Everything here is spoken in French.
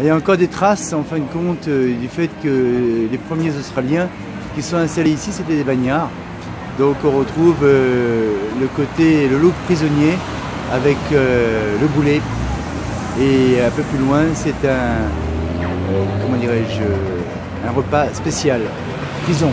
Il y a encore des traces, en fin de compte, euh, du fait que les premiers Australiens qui sont installés ici, c'était des bagnards. Donc on retrouve euh, le côté, le look prisonnier avec euh, le boulet. Et un peu plus loin, c'est un, comment dirais-je, un repas spécial, prison.